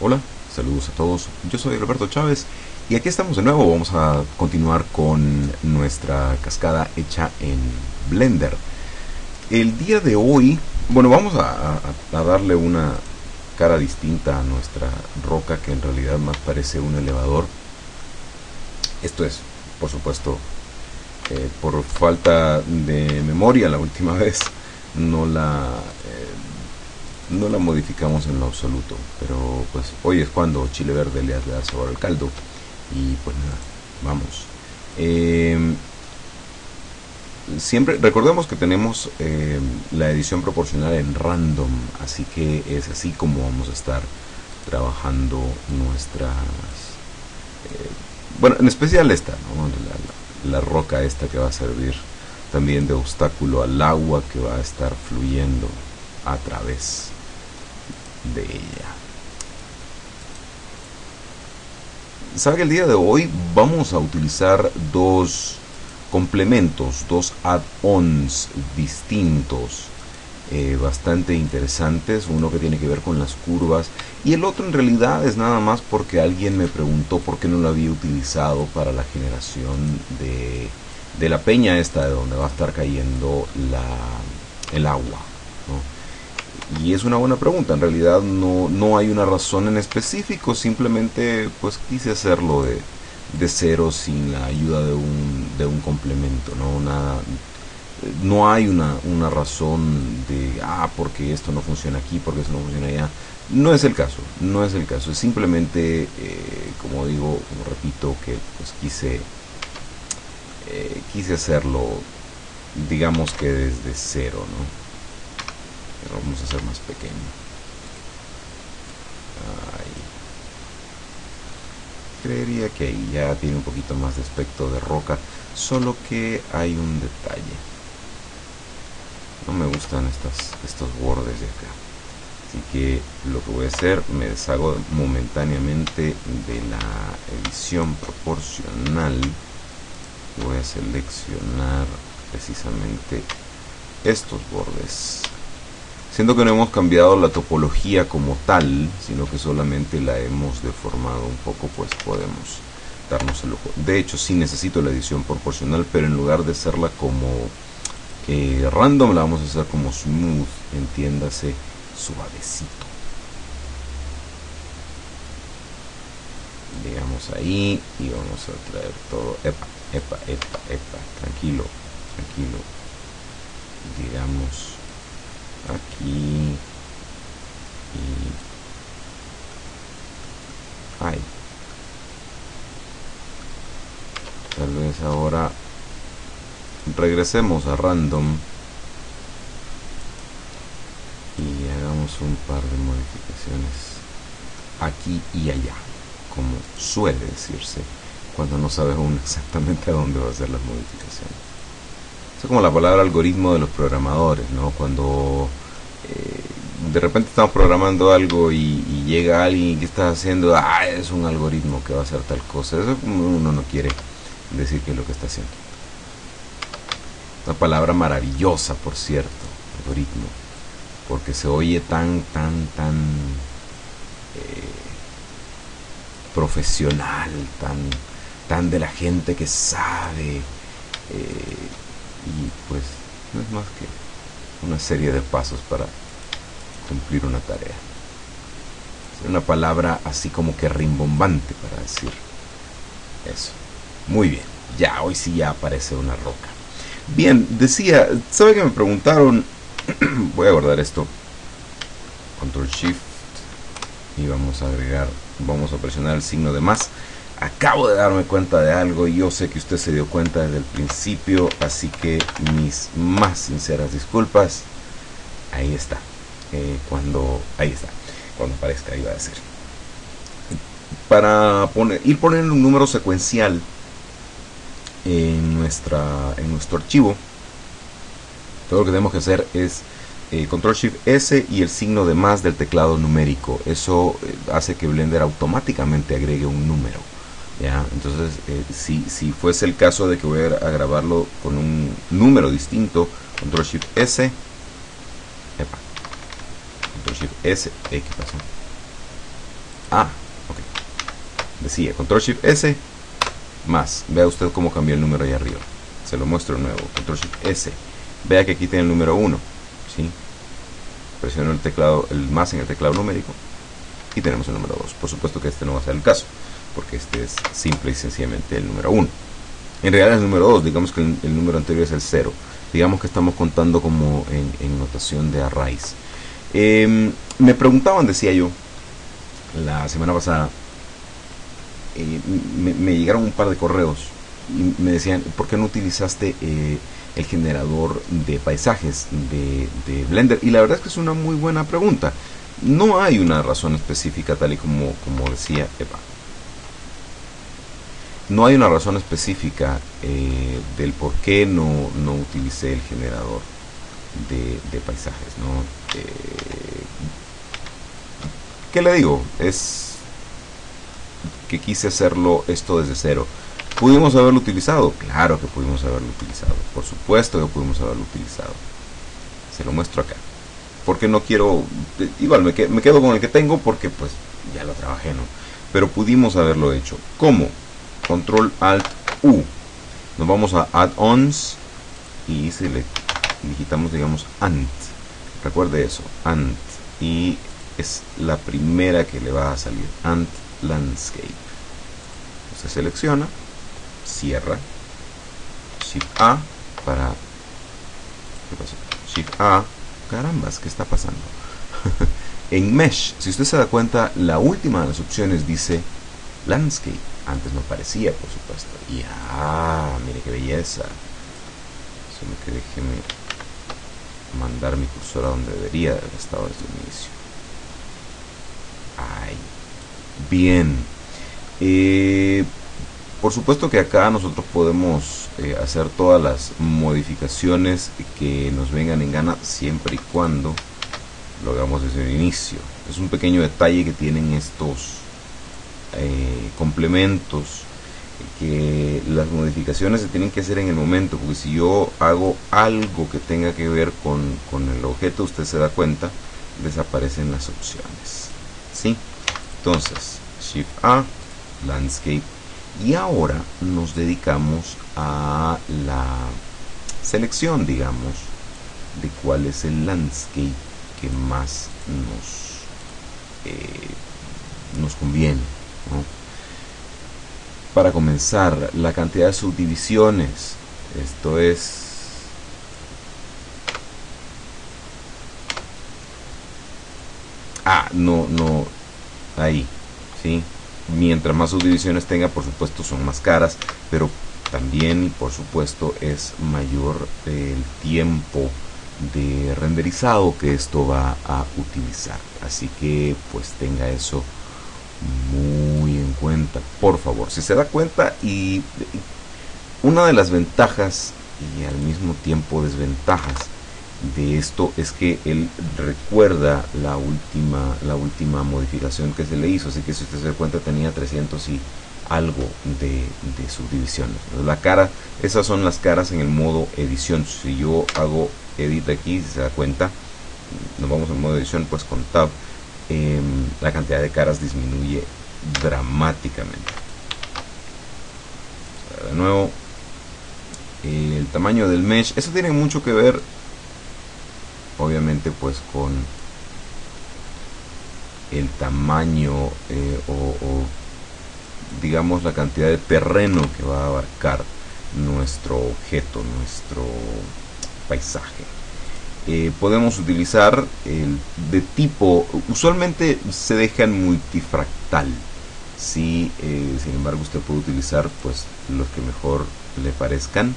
Hola, saludos a todos. Yo soy Roberto Chávez y aquí estamos de nuevo. Vamos a continuar con nuestra cascada hecha en Blender. El día de hoy, bueno, vamos a, darle una cara distinta a nuestra roca que en realidad más parece un elevador. Esto es, por supuesto, eh, por falta de memoria la última vez no la eh, no la modificamos en lo absoluto pero pues hoy es cuando chile verde le hace dar sabor al caldo y pues nada vamos em, siempre recordemos que tenemos em, la edición proporcional en random así que es así como vamos a estar trabajando nuestras eh, bueno en especial esta ¿no? la roca esta que va a servir también de obstáculo al agua que va a estar fluyendo a través de ella. Sabe que el día de hoy vamos a utilizar dos complementos, dos add-ons distintos eh, bastante interesantes, uno que tiene que ver con las curvas y el otro en realidad es nada más porque alguien me preguntó por qué no lo había utilizado para la generación de, la peña esta de donde va a estar cayendo el agua. Y es una buena pregunta, en realidad no, no hay una razón en específico, simplemente pues quise hacerlo de, de cero sin la ayuda de un, de un complemento, no nada no hay una, una razón de, ah, porque esto no funciona aquí, porque esto no funciona allá. No es el caso, no es el caso. Es simplemente, eh, como digo, como repito, que pues quise, eh, quise hacerlo, digamos que desde cero, ¿no? Pero vamos a hacer más pequeño. Creería que ahí ya tiene un poquito más de aspecto de roca, solo que hay un detalle. No me gustan estas, estos bordes de acá. Así que lo que voy a hacer me deshago momentáneamente de la edición proporcional. Voy a seleccionar precisamente estos bordes siendo que no hemos cambiado la topología como tal sino que solamente la hemos deformado un poco pues podemos darnos el ojo de hecho sí necesito la edición proporcional pero en lugar de hacerla como eh, random la vamos a hacer como smooth, entiéndase suavecito. Digamos ahí y vamos a traer todo. Epa, epa, epa, epa, tranquilo, tranquilo. Digamos aquí. Y. Ahí. Tal vez ahora regresemos a random y hagamos un par de modificaciones aquí y allá como suele decirse cuando no sabes aún exactamente a dónde va a ser las modificaciones es como la palabra algoritmo de los programadores ¿no? cuando eh, de repente estamos programando algo y, llega alguien que está haciendo ah es un algoritmo que va a hacer tal cosa. Eso uno no quiere decir que es lo que está haciendo. Una palabra maravillosa, por cierto, algoritmo, porque se oye tan, tan, tan eh, profesional, tan, tan de la gente que sabe, eh, y pues no es más que una serie de pasos para cumplir una tarea. Es una palabra así como que rimbombante para decir eso. Muy bien, ya hoy sí ya aparece una roca. Bien, decía, ¿sabe que me preguntaron? voy a guardar esto. Control Shift y vamos a agregar, vamos a presionar el signo de más. Acabo de darme cuenta de algo y yo sé que usted se dio cuenta desde el principio, así que mis más sinceras disculpas. Ahí está. Eh, cuando, ahí está. Cuando aparezca, iba a decir. Para ir poniendo un número secuencial en, nuestra, en nuestro archivo, todo lo que tenemos que hacer es eh, Control Shift S y el signo de más del teclado numérico. Eso eh, hace que Blender automáticamente agregue un número. ¿Ya? Entonces, eh, si, si, fuese el caso de que voy a, grabarlo con un número distinto, Control Shift S, Control Shift S, ¿qué pasó? Ah, ok. Decía, Control Shift S más. Vea usted cómo cambió el número ahí arriba. Se lo muestro de nuevo. Control Shift S. Vea que aquí tiene el número 1. ¿sí? Presiono el teclado, el más en el teclado numérico. Y tenemos el número 2. Por supuesto que este no va a ser el caso. Porque este es simple y sencillamente el número 1. En realidad es el número 2. Digamos que el, número anterior es el 0. Digamos que estamos contando como en, notación de arrays. Em, me preguntaban, decía yo, la semana pasada, eh, me, llegaron un par de correos y me decían, ¿por qué no utilizaste eh, el generador de paisajes de, Blender? Y la verdad es que es una muy buena pregunta. No hay una razón específica tal y como, como decía Eva. No hay una razón específica eh, del por qué no, no, utilicé el generador de, paisajes. ¿no? ¿Qué le digo? Es que quise hacerlo esto desde cero. ¿Pudimos haberlo utilizado? Claro que pudimos haberlo utilizado. Por supuesto que pudimos haberlo utilizado. Se lo muestro acá. Porque no quiero... Igual me, quedo con el que tengo porque pues ya lo trabajé, ¿no? Pero pudimos haberlo hecho. ¿Cómo? Control Alt U. Nos vamos a Add-ons y digitamos, digamos, Ant. Recuerde eso, Ant. Y es la primera que le va a salir. Ant Landscape. Se selecciona, cierra, Shift A para... ¿Qué pasó? Shift A. Carambas, ¿qué está pasando? en Mesh, si usted se da cuenta, la última de las opciones dice Landscape. Antes no aparecía, por supuesto. Y ah, mire qué belleza. Solo que déjeme mandar mi cursor a donde debería haber estado desde el inicio. Ay, Bien. Eh, por supuesto que acá nosotros podemos eh, hacer todas las modificaciones que nos vengan en gana siempre y cuando lo hagamos desde el inicio. Es un pequeño detalle que tienen estos eh, complementos que las modificaciones se tienen que hacer en el momento porque si yo hago algo que tenga que ver con, con el objeto usted se da cuenta desaparecen las opciones ¿sí? Entonces, Shift A, Landscape. Y ahora nos dedicamos a la selección, digamos, de cuál es el landscape que más nos, eh, nos conviene. Para comenzar, la cantidad de subdivisiones. Esto es Ah, no, no, ahí, ¿sí? Mientras más subdivisiones tenga, por supuesto, son más caras, pero también, por supuesto, es mayor el tiempo de renderizado que esto va a utilizar. Así que, pues, tenga eso muy por favor. Si se da cuenta y una de las ventajas y al mismo tiempo desventajas de esto es que él recuerda la última la última modificación que se le hizo. Así que si usted se da cuenta tenía 300 y algo de, subdivisiones la cara esas son las caras en el modo edición. Si yo hago edit aquí si se da cuenta nos vamos al modo edición pues con tab em, la cantidad de caras disminuye dramáticamente de nuevo el tamaño del mesh eso tiene mucho que ver obviamente pues con el tamaño eh, o, digamos la cantidad de terreno que va a abarcar nuestro objeto, nuestro paisaje. Eh, podemos utilizar el de tipo, usualmente se deja en multifractal. Si, eh, sin embargo, usted puede utilizar pues los que mejor le parezcan.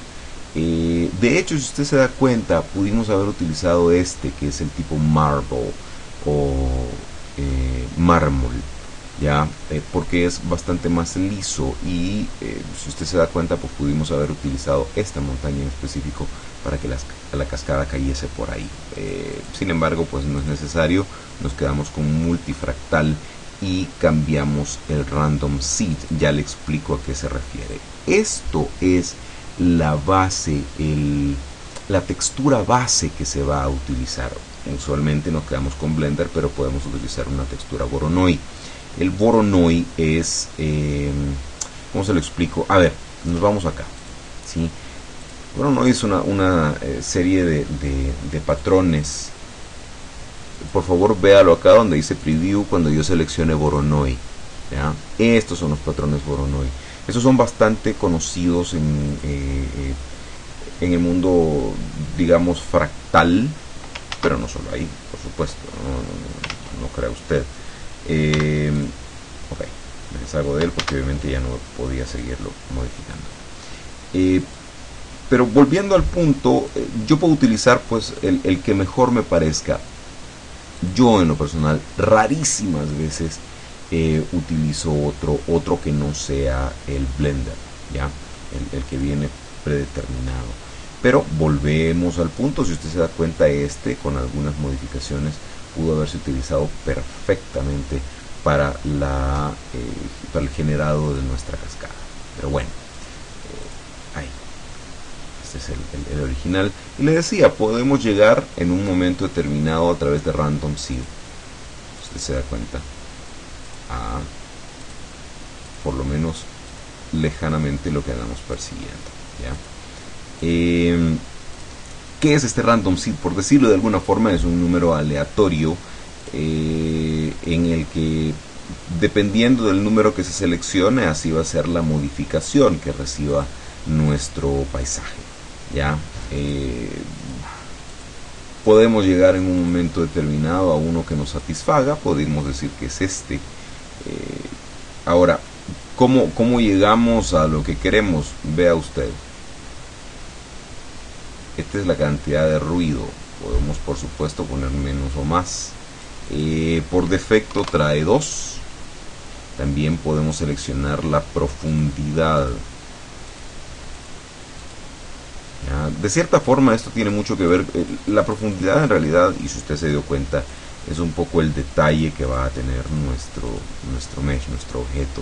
Eh, de hecho, si usted se da cuenta, pudimos haber utilizado este, que es el tipo marble o eh, mármol, ya, porque es bastante más liso y si usted se da cuenta, pues pudimos haber utilizado esta montaña en específico para que la cascada cayese por ahí. sin embargo, pues no es necesario, nos quedamos con multifractal y cambiamos el random seed. Ya le explico a qué se refiere. Esto es la base, el, la textura base que se va a utilizar. Usualmente nos quedamos con Blender, pero podemos utilizar una textura Voronoi. El Voronoi es, eh, ¿cómo se lo explico? A ver, nos vamos acá, ¿sí? Voronoi es una, una eh, serie de, de, patrones. Por favor, véalo acá donde dice preview cuando yo seleccione Voronoi. Estos son los patrones Voronoi. Estos son bastante conocidos en, eh, en el mundo, digamos, fractal, pero no solo ahí, por supuesto, no, crea usted. Eh, ok, me salgo de él porque obviamente ya no podía seguirlo modificando. Eh, pero volviendo al punto, eh, yo puedo utilizar pues el, que mejor me parezca. Yo en lo personal, rarísimas veces utilizo otro, otro que no sea el Blender, ¿ya? El, que viene predeterminado. Pero volvemos al punto, si usted se da cuenta, este con algunas modificaciones pudo haberse utilizado perfectamente para, la, eh, para el generado de nuestra cascada. Pero bueno, eh. Este es el, original. Y le decía, podemos llegar en un momento determinado a través de Random Seed. Usted se da cuenta. A por lo menos lejanamente lo que andamos persiguiendo. ¿ya? Eh, ¿Qué es este random seed? Por decirlo de alguna forma, es un número aleatorio eh, en el que, dependiendo del número que se seleccione, así va a ser la modificación que reciba nuestro paisaje. ¿Ya? Eh, podemos llegar en un momento determinado a uno que nos satisfaga, podemos decir que es este. ahora, ¿cómo, ¿cómo llegamos a lo que queremos? Vea usted esta es la cantidad de ruido podemos por supuesto poner menos o más eh, por defecto trae 2 también podemos seleccionar la profundidad de cierta forma esto tiene mucho que ver eh, la profundidad en realidad y si usted se dio cuenta es un poco el detalle que va a tener nuestro nuestro mesh nuestro objeto.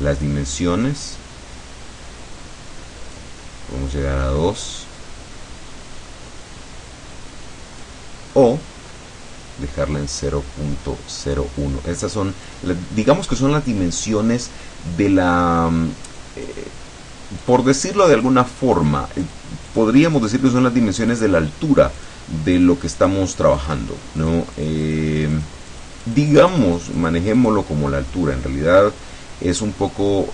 Las dimensiones. Podemos llegar a 2 o dejarla en 0.01. Estas son, digamos que son las dimensiones de la, mm, eh, por decirlo de alguna forma, eh, podríamos decir que son las dimensiones de la altura de lo que estamos trabajando, ¿no? Eh, digamos, manejémoslo como la altura, en realidad es un poco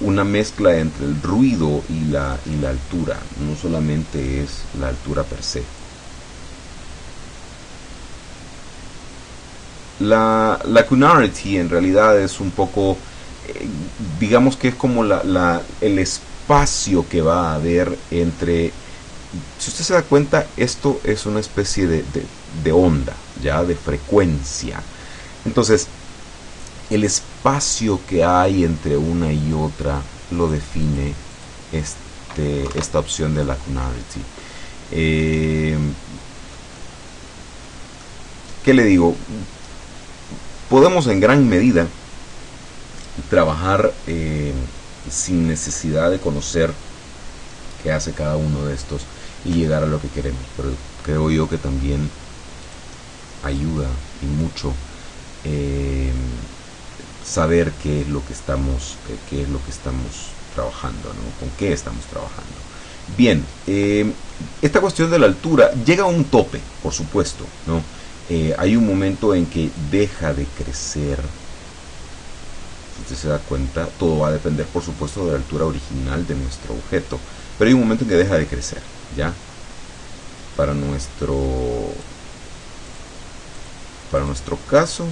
una mezcla entre el ruido y la, y la altura, no solamente es la altura per se. La, la en realidad es un poco, eh, digamos que es como la, el espacio que va a haber entre, si usted se da cuenta, esto es una especie de, de onda, ya de frecuencia. Entonces, el espacio que hay entre una y otra lo define este, esta opción de la Eh, ¿Qué le digo? podemos en gran medida trabajar eh, sin necesidad de conocer qué hace cada uno de estos y llegar a lo que queremos. Pero creo yo que también ayuda y mucho eh, saber qué es lo que estamos, eh, qué es lo que estamos trabajando, con qué estamos trabajando. Bien, esta cuestión de la altura llega a un tope, por supuesto, ¿no? Hay un momento en que deja de crecer. Usted se da cuenta, todo va a depender, por supuesto, de la altura original de nuestro objeto. Pero hay un momento en que deja de crecer, ¿ya? Para nuestro, para nuestro caso,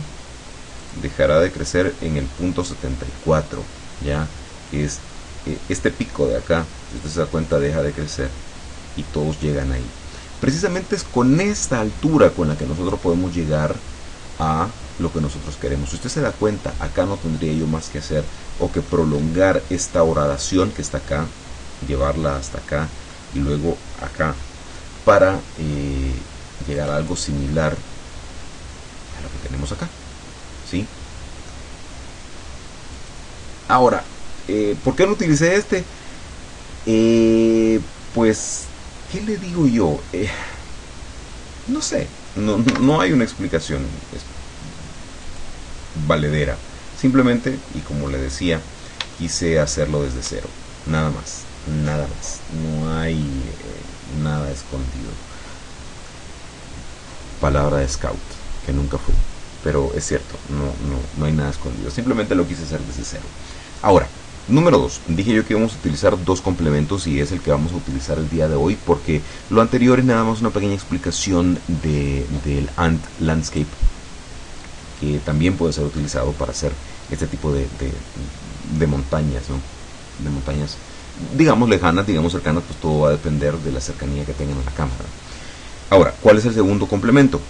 dejará de crecer en el punto 74, ¿ya? Es eh, este pico de acá, si usted se da cuenta, deja de crecer y todos llegan ahí. Precisamente es con esta altura con la que nosotros podemos llegar a lo que nosotros queremos. Si usted se da cuenta, acá no tendría yo más que hacer o que prolongar esta horadación que está acá, llevarla hasta acá y luego acá para eh, llegar a algo similar a lo que tenemos acá. ¿Sí? Ahora, eh, ¿por qué no utilicé este? Eh, pues ¿qué le digo yo? No sé, no, hay una explicación valedera. simplemente, y como le decía, quise hacerlo desde cero, nada más, nada más, no hay eh, nada escondido. Palabra de scout, que nunca fui, pero es cierto, no, no, no hay nada escondido, simplemente lo quise hacer desde cero. Ahora, Número 2. Dije yo que íbamos a utilizar dos complementos y es el que vamos a utilizar el día de hoy porque lo anterior es nada más una pequeña explicación de, del Ant Landscape también puede ser utilizado para hacer este tipo de, montañas. De montañas, digamos lejanas, digamos cercanas, pues todo va a depender de la cercanía que tengan a la cámara. Ahora, ¿cuál es el segundo complemento?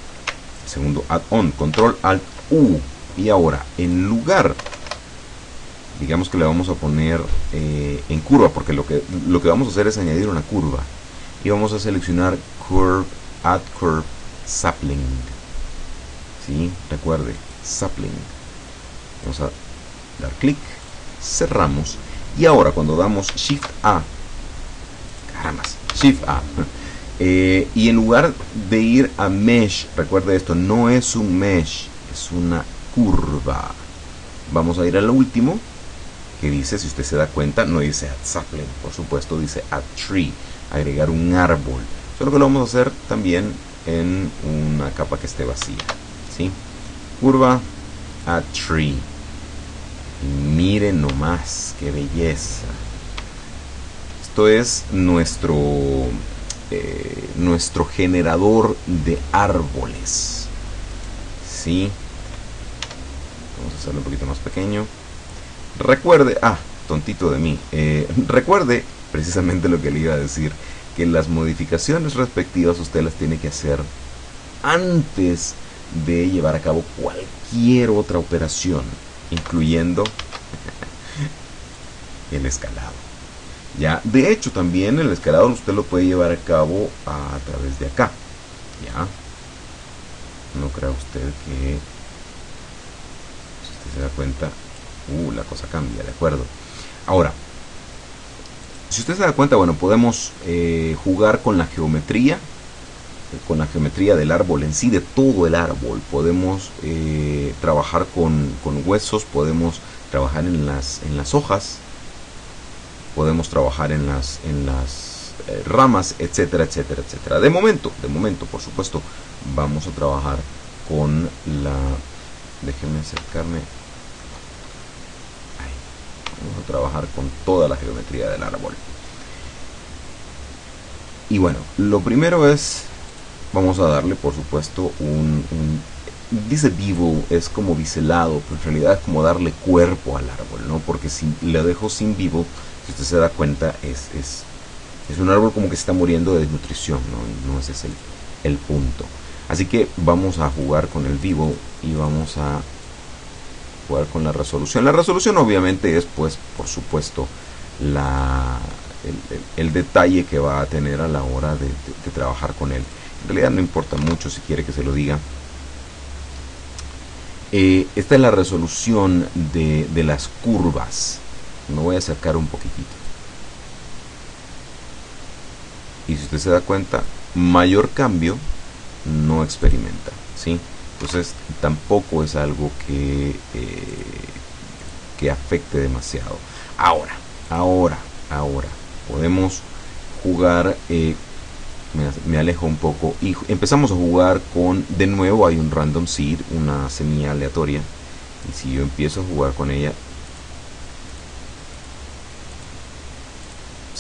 El segundo add-on, control alt U. Y ahora, en lugar digamos que le vamos a poner eh, en curva, porque lo que, lo que vamos a hacer es añadir una curva. Y vamos a seleccionar Curve, Add Curve, Sapling. ¿Sí? Recuerde, Sapling. Vamos a dar clic, cerramos. Y ahora cuando damos Shift A, caramba, Shift A, eh, y en lugar de ir a Mesh, recuerde esto, no es un Mesh, es una curva. Vamos a ir al último, que dice, si usted se da cuenta, no dice add sapling, por supuesto dice add tree, agregar un árbol. Solo que lo vamos a hacer también en una capa que esté vacía. ¿Sí? Curva add tree. Y miren nomás, qué belleza. Esto es nuestro, eh, nuestro generador de árboles. ¿Sí? Vamos a hacerlo un poquito más pequeño. Recuerde, ah, tontito de mí, eh, recuerde precisamente lo que le iba a decir, que las modificaciones respectivas usted las tiene que hacer antes de llevar a cabo cualquier otra operación, incluyendo el escalado. Ya, de hecho también el escalado usted lo puede llevar a cabo a, través de acá. Ya. No crea usted que si usted se da cuenta, uh, la cosa cambia, ¿de acuerdo? Ahora, si usted se da cuenta, bueno, podemos eh, jugar con la geometría, con la geometría del árbol en sí, de todo el árbol. Podemos eh, trabajar con, huesos, podemos trabajar en las, en las hojas, podemos trabajar en las, en las ramas, etcétera, etcétera, etcétera. De momento, de momento, por supuesto, vamos a trabajar con la... Déjenme acercarme Vamos a trabajar con toda la geometría del árbol. Y bueno, lo primero es, vamos a darle por supuesto un, dice vivo, es como biselado, pero en realidad es como darle cuerpo al árbol, ¿no? Porque si le dejo sin vivo, si usted se da cuenta, es, es, es un árbol como que se está muriendo de desnutrición, ¿no? no ese es el, el punto. Así que vamos a jugar con el vivo y vamos a jugar con la resolución. La resolución obviamente es pues por supuesto la, el, detalle que va a tener a la hora de, trabajar con él. En realidad no importa mucho si quiere que se lo diga. Eh, esta es la resolución de, de las curvas. Me voy a sacar un poquitito. Y si usted se da cuenta, mayor cambio no experimenta. ¿sí? Entonces tampoco es algo que, eh, que afecte demasiado. Ahora, ahora, ahora, podemos jugar, eh, me, alejo un poco, y empezamos a jugar con, de nuevo hay un random seed, una semilla aleatoria, y si yo empiezo a jugar con ella,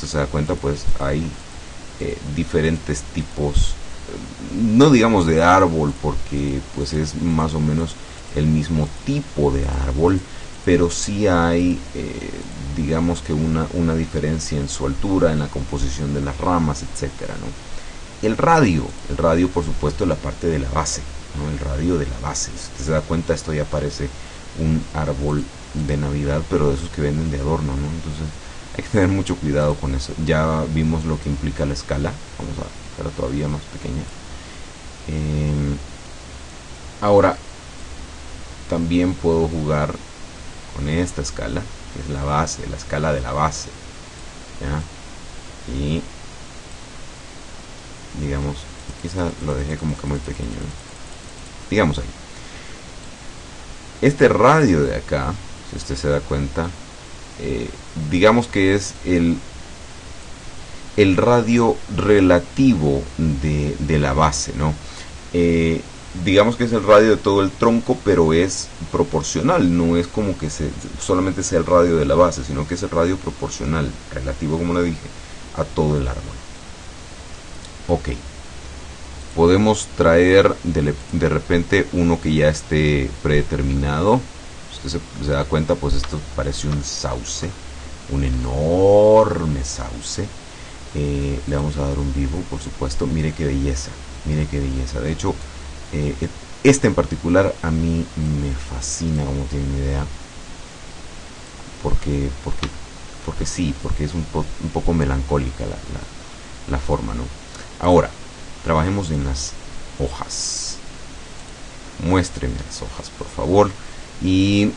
se da cuenta pues hay eh, diferentes tipos no digamos de árbol porque pues es más o menos el mismo tipo de árbol pero sí hay eh, digamos que una, una, diferencia en su altura en la composición de las ramas etcétera ¿no? El radio el radio por supuesto la parte de la base ¿no? el radio de la base si usted se da cuenta esto ya parece un árbol de navidad pero de esos que venden de adorno ¿no? entonces hay que tener mucho cuidado con eso ya vimos lo que implica la escala vamos a pero todavía más pequeña. Em, ahora, también puedo jugar con esta escala, que es la base, la escala de la base. Y digamos, quizá lo dejé como que muy pequeño. Digamos ahí. este radio de acá, si usted se da cuenta, eh, digamos que es el, el radio relativo de, de la base, ¿no? Eh, digamos que es el radio de todo el tronco, pero es proporcional, no es como que se, solamente sea el radio de la base, sino que es el radio proporcional, relativo, como le dije, a todo el árbol. Ok. Podemos traer de, de repente uno que ya esté predeterminado. Usted se, da cuenta, pues esto parece un sauce, un enorme sauce. Eh, le vamos a dar un vivo, por supuesto. Mire qué belleza, mire qué belleza. De hecho, eh, este en particular a mí me fascina, como tienen idea. Porque, porque, porque sí, porque es un, un poco melancólica la, la, forma, ¿no? Ahora, trabajemos en las hojas. Muéstreme las hojas, por favor. Y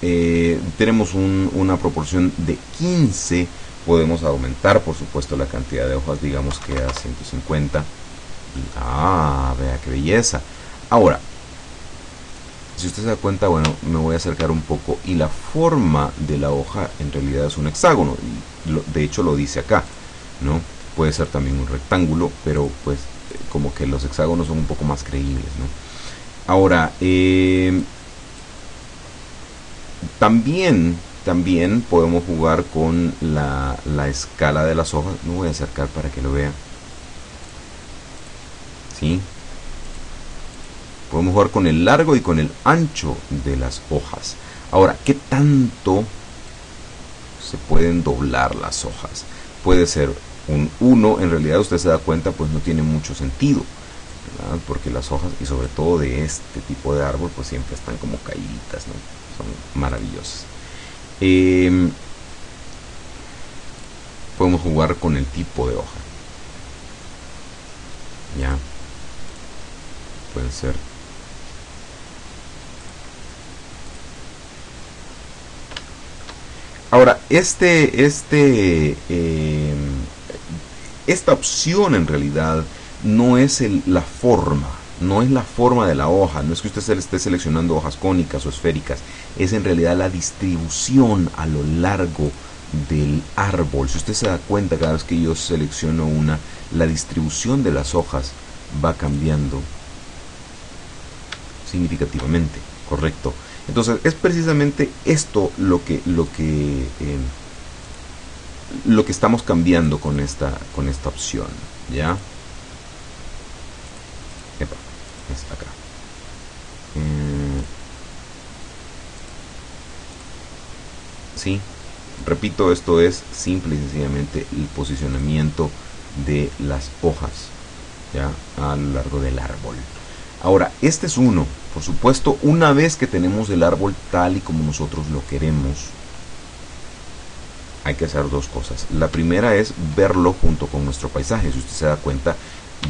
eh, tenemos una proporción de 15. Podemos aumentar, por supuesto, la cantidad de hojas, digamos que a 150 ah, vea qué belleza. Ahora, si usted se da cuenta, bueno, me voy a acercar un poco y la forma de la hoja en realidad es un hexágono. Y de hecho lo dice acá, ¿no? Puede ser también un rectángulo, pero pues como que los hexágonos son un poco más creíbles, ¿no? Ahora, eh, también, también podemos jugar con la, la escala de las hojas. Me voy a acercar para que lo vean. Podemos jugar con el largo y con el ancho de las hojas. Ahora, ¿qué tanto se pueden doblar las hojas? Puede ser un 1, en realidad usted se da cuenta, pues no tiene mucho sentido. Porque las hojas, y sobre todo de este tipo de árbol, pues siempre están como caídas, ¿no? Son maravillosas. Em, podemos jugar con el tipo de hoja. ¿Ya? pueden ser ahora este este eh, esta opción en realidad no es la forma no es la forma de la hoja, no es que usted se esté seleccionando hojas cónicas o esféricas, es en realidad la distribución a lo largo del árbol. Si usted se da cuenta cada vez que yo selecciono una, la distribución de las hojas va cambiando significativamente, correcto. Entonces es precisamente esto lo que lo que eh, lo que estamos cambiando con esta con esta opción, ya. Epa, es acá. Eh, sí, repito, esto es simple y sencillamente el posicionamiento de las hojas ya a lo largo del árbol. Ahora, este es uno. Por supuesto, una vez que tenemos el árbol tal y como nosotros lo queremos, hay que hacer dos cosas. La primera es verlo junto con nuestro paisaje. Si usted se da cuenta,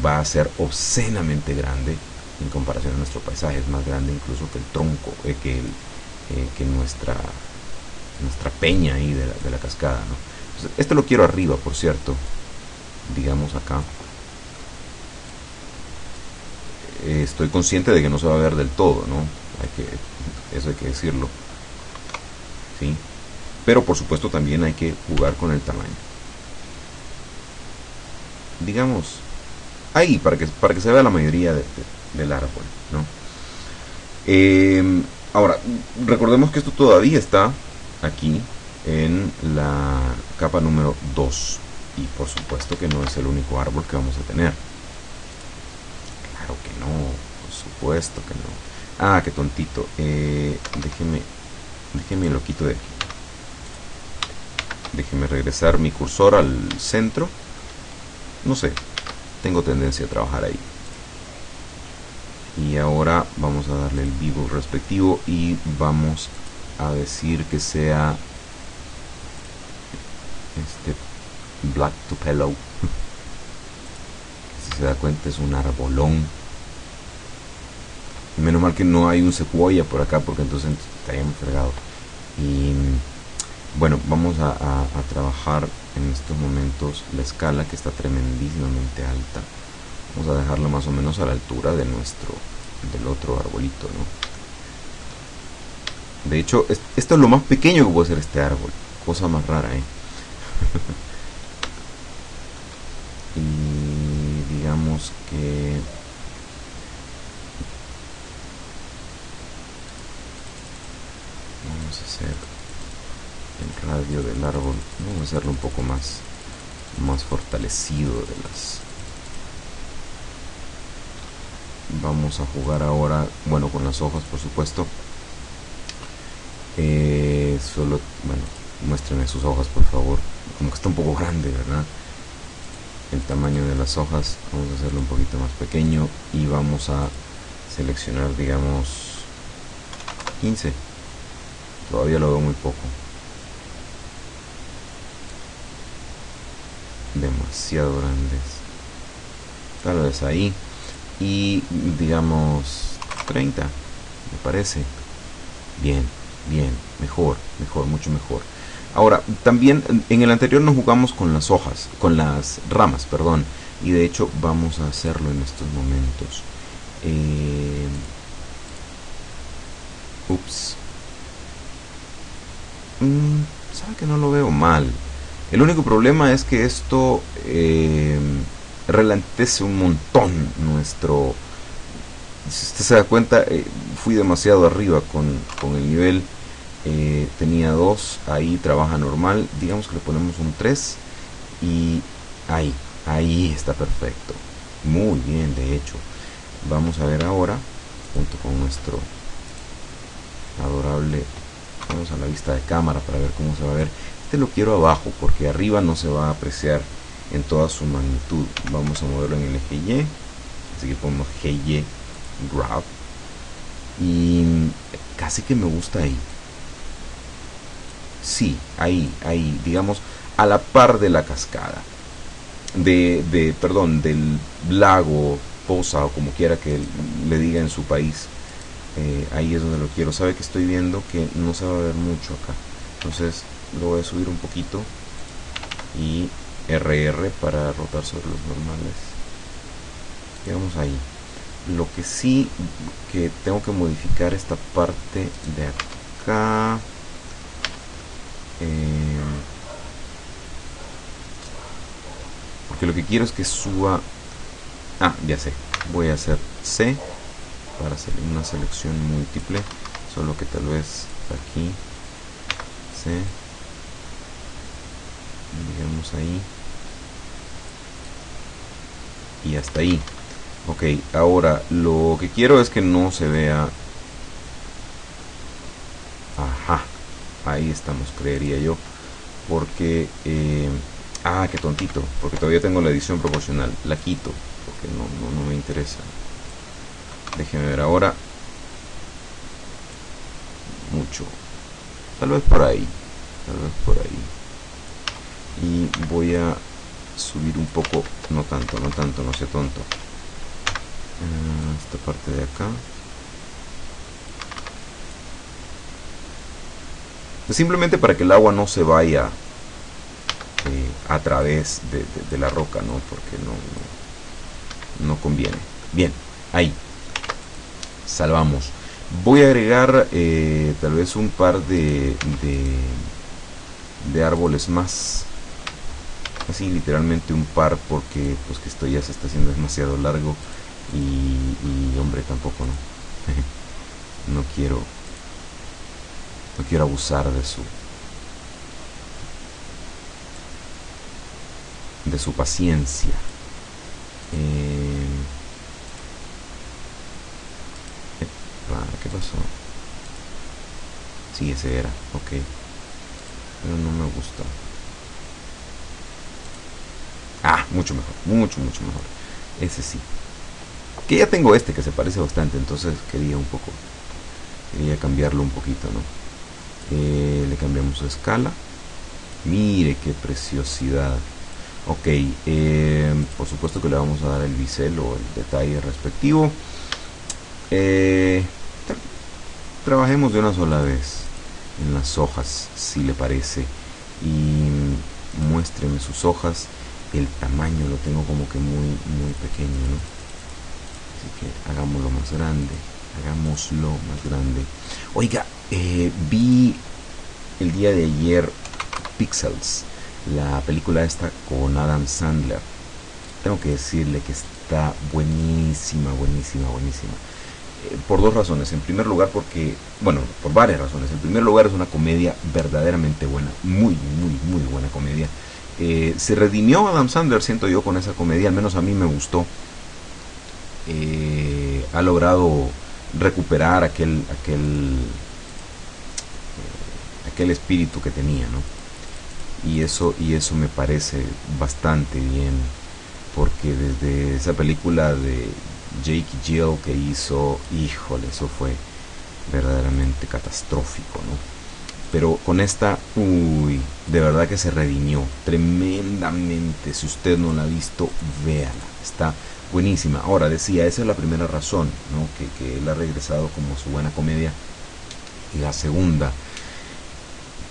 va a ser obscenamente grande en comparación a nuestro paisaje. Es más grande incluso que el tronco, eh, que, eh, que nuestra, nuestra peña ahí de la, cascada. ¿no? este lo quiero arriba, por cierto. Digamos acá. Eh, estoy consciente de que no se va a ver del todo, ¿no? Hay que, eso hay que decirlo. ¿Sí? Pero por supuesto también hay que jugar con el tamaño. Digamos, ahí, para que, para que se vea la mayoría del árbol, ¿no? Em, ahora, recordemos que esto todavía está aquí en la capa número 2 y por supuesto que no es el único árbol que vamos a tener que no, por supuesto que no. Ah, qué tontito. Eh, déjeme, déjeme lo quito de aquí. Déjeme regresar mi cursor al centro. No sé, tengo tendencia a trabajar ahí. Y ahora vamos a darle el vivo respectivo y vamos a decir que sea este black to pillow. si se da cuenta es un arbolón Menos mal que no hay un secuoya por acá porque entonces estaríamos fregados. Y bueno, vamos a, trabajar en estos momentos la escala que está tremendísimamente alta. Vamos a dejarla más o menos a la altura de nuestro, del otro arbolito, ¿no? De hecho, esto es lo más pequeño que puede ser este árbol. Cosa más rara, ¿eh? y digamos que... Vamos a hacer el radio del árbol. Vamos a hacerlo un poco más, más fortalecido de las vamos a jugar ahora bueno con las hojas por supuesto. Eh, solo bueno muéstrenme sus hojas por favor. Como que está un poco grande verdad el tamaño de las hojas. Vamos a hacerlo un poquito más pequeño y vamos a seleccionar digamos 15 todavía lo veo muy poco demasiado grandes. Tal vez ahí. Y digamos 30 me parece. Bien bien mejor mejor mucho mejor. Ahora también en el anterior nos jugamos con las hojas con las ramas perdón. Y de hecho vamos a hacerlo en estos momentos. Eh, ups. Mm, sabe que no lo veo mal el único problema es que esto eh, relantece un montón nuestro... Si usted se da cuenta, eh, fui demasiado arriba con, el nivel. Eh, tenía dos, ahí trabaja normal. Digamos que le ponemos un 3 y ahí, ahí está perfecto. Muy bien, de hecho. Vamos a ver ahora, junto con nuestro adorable, vamos a la vista de cámara para ver cómo se va a ver. Este lo quiero abajo porque arriba no se va a apreciar en toda su magnitud. Vamos a moverlo en el eje Y, así que ponemos GY Grab y casi que me gusta ahí. Sí, ahí, ahí, digamos, a la par de la cascada. De, de, perdón, del lago, poza o como quiera que le diga en su país. Eh, ahí es donde lo quiero. Sabe que estoy viendo que no se va a ver mucho acá. Entonces lo voy a subir un poquito. Y RR para rotar sobre los normales. Quedamos ahí. Lo que sí que tengo que modificar esta parte de acá eh, porque lo que quiero es que suba ah ya sé voy a hacer C para hacer una selección múltiple solo que tal vez aquí C digamos ahí. Y hasta ahí. Ok ahora lo que quiero es que no se vea. Ajá ahí estamos creería yo. Porque eh, ah qué tontito porque todavía tengo la edición proporcional. La quito porque no, no, no me interesa. Déjeme ver ahora. Mucho. Tal vez por ahí tal vez por ahí y voy a subir un poco no tanto no tanto no sé tonto. Ah, esta parte de acá. Simplemente para que el agua no se vaya eh, a través de, la roca no porque no, no, conviene. Bien ahí. Salvamos. Voy a agregar eh, tal vez un par de, de árboles más así literalmente un par porque pues que esto ya se está haciendo demasiado largo y, hombre tampoco no no quiero no quiero abusar de su de su paciencia. Eh, ¿qué pasó? sí ese era ok. Pero no me gusta Ah, mucho mejor, mucho, mucho mejor. Ese sí. Que ya tengo este que se parece bastante, entonces quería un poco, quería cambiarlo un poquito, ¿no? Eh, le cambiamos su escala. Mire qué preciosidad. Ok, eh, por supuesto que le vamos a dar el bisel o el detalle respectivo. Eh, trabajemos de una sola vez en las hojas, si le parece. Y muéstreme sus hojas el tamaño lo tengo como que muy muy pequeño ¿no? así que hagámoslo más grande hagámoslo más grande oiga Eh, vi el día de ayer Pixels, la película esta con Adam Sandler. Tengo que decirle que está buenísima, buenísima, buenísima. Eh, por dos razones. En primer lugar porque, bueno, por varias razones. En primer lugar es una comedia verdaderamente buena, muy, muy, muy buena comedia. Eh, se redimió Adam Sandler, siento yo, con esa comedia, al menos a mí me gustó. Eh, ha logrado recuperar aquel, aquel, aquel espíritu que tenía, ¿no? Y eso, y eso me parece bastante bien, porque desde esa película de Jake Jill que hizo, híjole, eso fue verdaderamente catastrófico, ¿no? Pero con esta, uy, de verdad que se redimió tremendamente. Si usted no la ha visto, véala. Está buenísima. Ahora decía, esa es la primera razón, ¿no? Que, él ha regresado como su buena comedia. Y la segunda,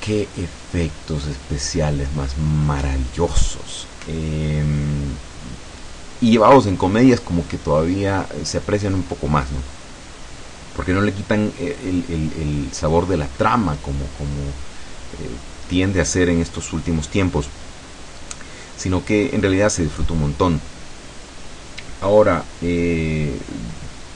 qué efectos especiales más maravillosos. Eh, y llevados en comedias como que todavía se aprecian un poco más, ¿no? Porque no le quitan el, sabor de la trama como, como eh, tiende a ser en estos últimos tiempos, sino que en realidad se disfruta un montón. Ahora, eh,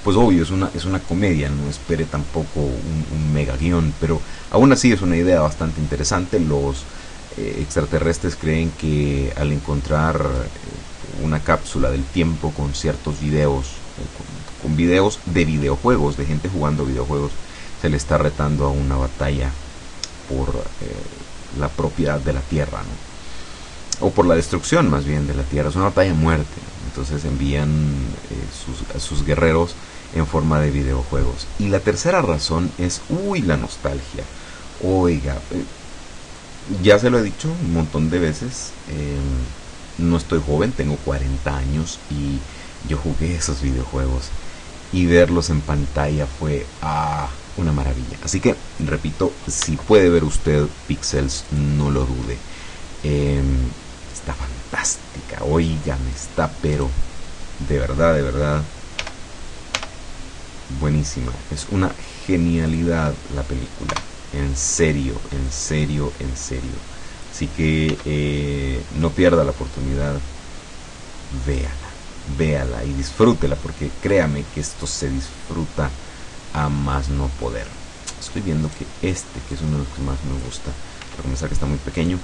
pues obvio, es una, es una comedia, no espere tampoco un, mega guion, pero aún así es una idea bastante interesante. Los eh, extraterrestres creen que al encontrar una cápsula del tiempo con ciertos videos, eh, con, videos de videojuegos, de gente jugando videojuegos, se le está retando a una batalla por eh, la propiedad de la Tierra, o por la destrucción más bien de la Tierra, es una batalla de muerte, entonces envían eh, a sus guerreros en forma de videojuegos. Y la tercera razón es, uy, la nostalgia. Oiga, ya se lo he dicho un montón de veces, no estoy joven, tengo 40 años y yo jugué esos videojuegos y verlos en pantalla fue ah, una maravilla. Así que, repito, si puede ver usted Pixels, no lo dude. Em, está fantástica, oigan, está pero de verdad, de verdad buenísima. Es una genialidad la película. En serio, en serio, en serio. Así que eh, no pierda la oportunidad, véala, véala y disfrútela, porque créame que esto se disfruta a más no poder. Estoy viendo que este, que es uno de los que más me gusta, para comenzar que está muy pequeño,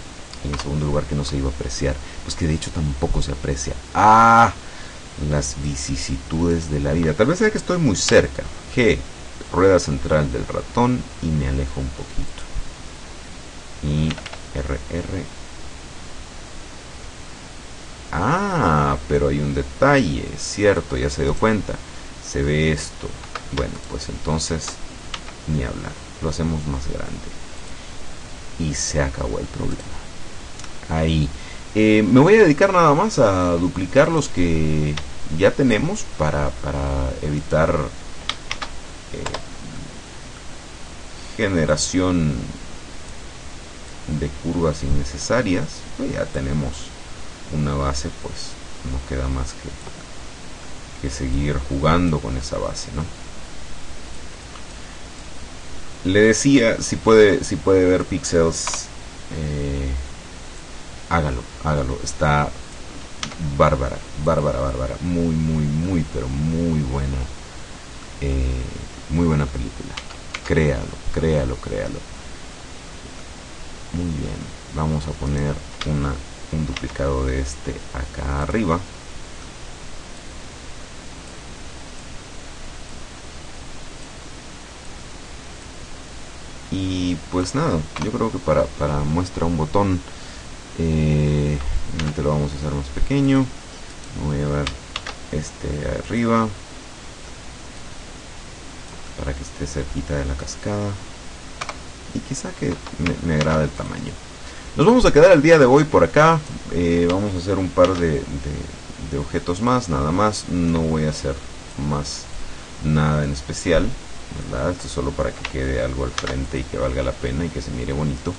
y en segundo lugar que no se iba a apreciar, pues que de hecho tampoco se aprecia. ¡Ah! Las vicisitudes de la vida. Tal vez sea que estoy muy cerca. G, rueda central del ratón y me alejo un poquito. Y RR. Ah, pero hay un detalle, cierto, ya se dio cuenta. Se ve esto. Bueno, pues entonces, ni hablar. Lo hacemos más grande. Y se acabó el problema. Ahí. Eh, me voy a dedicar nada más a duplicar los que ya tenemos para, evitar eh, generación de curvas innecesarias, pues ya tenemos una base, pues no queda más que, que seguir jugando con esa base, ¿no? Le decía, si puede, si puede ver pixels, eh, hágalo, hágalo, está bárbara, bárbara, bárbara, muy, muy, muy, pero muy buena, eh, muy buena película, créalo, créalo, créalo. Muy bien. Vamos a poner una, un duplicado de este acá arriba. Y pues nada yo creo que para, para muestra un botón eh, lo vamos a hacer más pequeño. Voy a llevar este arriba para que esté cerquita de la cascada. Y quizá que me, agrada el tamaño. Nos vamos a quedar el día de hoy por acá. Eh, vamos a hacer un par de, objetos más, nada más. No voy a hacer más nada en especial. Esto es solo para que quede algo al frente y que valga la pena y que se mire bonito.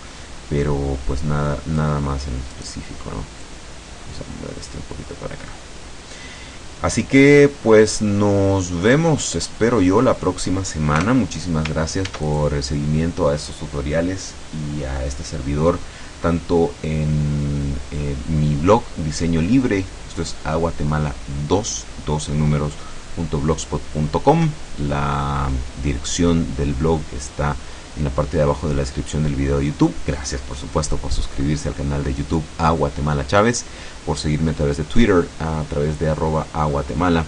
Pero pues nada, nada más en específico. ¿no? Vamos a mover este un poquito para acá. Así que pues nos vemos, espero yo, la próxima semana. Muchísimas gracias por el seguimiento a estos tutoriales y a este servidor, tanto en mi blog Diseño Libre, esto es a Guatemala 2, 2 en números, blogspot.com. La dirección del blog está en la parte de abajo de la descripción del video de YouTube. Gracias por supuesto por suscribirse al canal de YouTube a Guatemala Chávez, por seguirme a través de Twitter a través de arroba a Guatemala.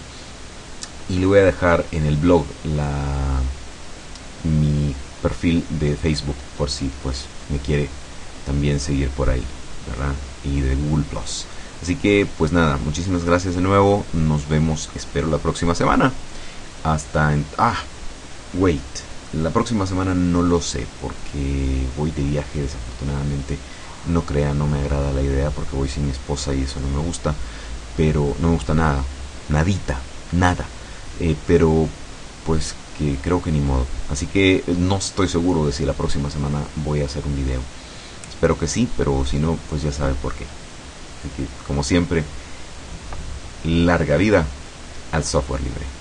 Y le voy a dejar en el blog la, mi perfil de Facebook por si pues me quiere también seguir por ahí, ¿verdad? Y de Google Plus. Así que pues nada, muchísimas gracias de nuevo. Nos vemos, espero, la próxima semana. Hasta en... Ah, wait. La próxima semana no lo sé porque voy de viaje desafortunadamente. No crea, no me agrada la idea porque voy sin mi esposa y eso no me gusta. Pero no me gusta nada. Nadita. Nada. Eh, pero pues que creo que ni modo. Así que no estoy seguro de si la próxima semana voy a hacer un video. Espero que sí, pero si no, pues ya sabe por qué. Así que, como siempre, larga vida al software libre.